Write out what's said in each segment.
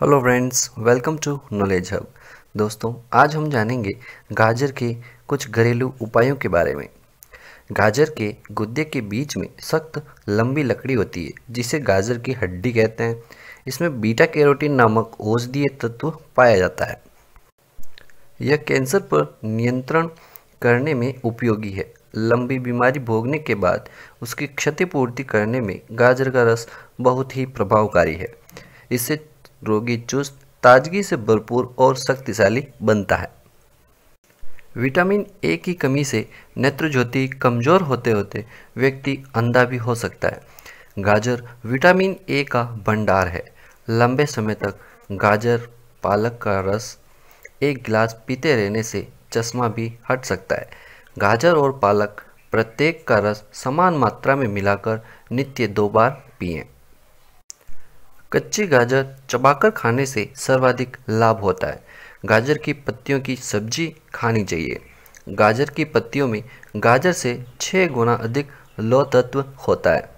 Hello friends, welcome to knowledge hub. दोस्तों, आज हम जानेंगे गाजर के कुछ घरेलू उपायों के बारे में। गाजर के गुद्दे के बीच में सख्त, लंबी लकड़ी होती है, जिसे गाजर की हड्डी कहते हैं। इसमें बीटा कैरोटीन नामक औषधीय तत्व पाया जाता है। यह कैंसर पर नियंत्रण करने में उपयोगी है। लंबी बीमारी भोगने के बाद उसकी क्षतिपूर्ति करने में गाजर का रस बहुत ही प्रभावकारी है। इससे रोगी चुस्त, ताजगी से भरपूर और शक्तिशाली बनता है। विटामिन ए की कमी से नेत्र ज्योति कमज़ोर होते होते व्यक्ति अंधा भी हो सकता है। गाजर विटामिन ए का भंडार है। लंबे समय तक गाजर, पालक का रस एक गिलास पीते रहने से चश्मा भी हट सकता है। गाजर और पालक प्रत्येक का रस समान मात्रा में मिलाकर नित्य दो बार पिएँ। कच्ची गाजर चबाकर खाने से सर्वाधिक लाभ होता है। गाजर की पत्तियों की सब्ज़ी खानी चाहिए। गाजर की पत्तियों में गाजर से छः गुना अधिक लो तत्व होता है।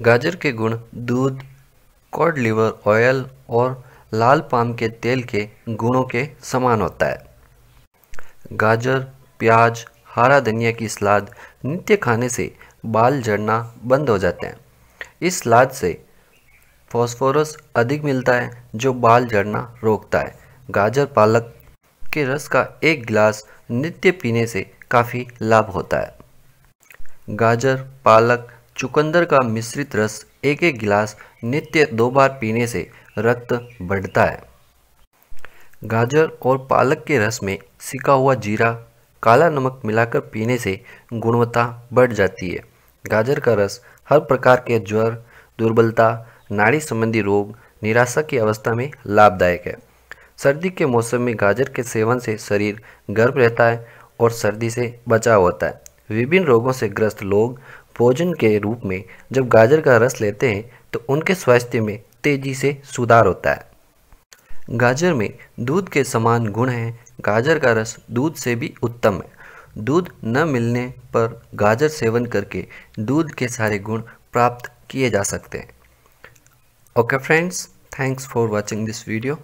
गाजर के गुण दूध, कॉड लिवर ऑयल और लाल पाम के तेल के गुणों के समान होता है। गाजर, प्याज, हरा धनिया की सलाद नित्य खाने से बाल झड़ना बंद हो जाते हैं। इस सलाद से फॉस्फोरस अधिक मिलता है, जो बाल झड़ना रोकता है। गाजर पालक के रस का एक गिलास नित्य पीने से काफ़ी लाभ होता है। गाजर पालक चुकंदर का मिश्रित रस एक एक गिलास नित्य दो बार पीने से रक्त बढ़ता है। गाजर और पालक के रस में सिका हुआ जीरा, काला नमक मिलाकर पीने से गुणवत्ता बढ़ जाती है। गाजर का रस हर प्रकार के ज्वर, दुर्बलता नाड़ी संबंधी रोग निराशा की अवस्था में लाभदायक है। सर्दी के मौसम में गाजर के सेवन से शरीर गर्म रहता है और सर्दी से बचाव होता है। विभिन्न रोगों से ग्रस्त लोग भोजन के रूप में जब गाजर का रस लेते हैं तो उनके स्वास्थ्य में तेज़ी से सुधार होता है। गाजर में दूध के समान गुण हैं। गाजर का रस दूध से भी उत्तम है। दूध न मिलने पर गाजर सेवन करके दूध के सारे गुण प्राप्त किए जा सकते हैं। Okay friends. Thanks for watching this video